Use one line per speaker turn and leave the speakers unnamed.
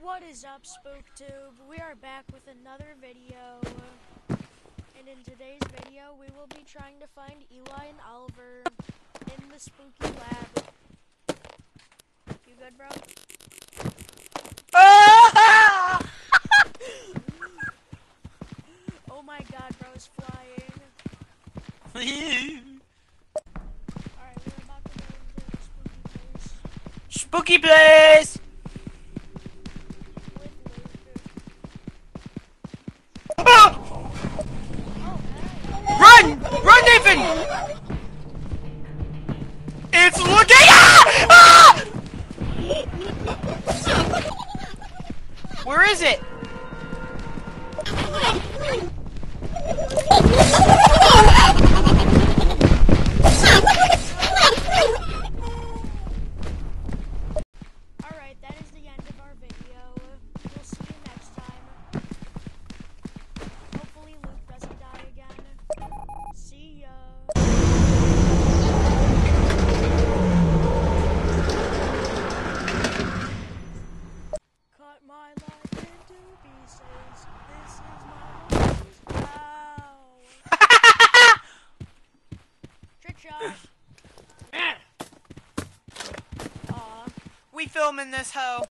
What is up, SpookTube? We are back with another video. And in today's video, we will be trying to find Eli and Oliver in the spooky lab. You good, bro? oh my god, bro's flying. Alright, we're about to go into the spooky place
Spooky place!
with Luke.
Ah!
Oh,
Run! It's looking. Ah! Ah! Where is it?
Aw.
we filming this hoe.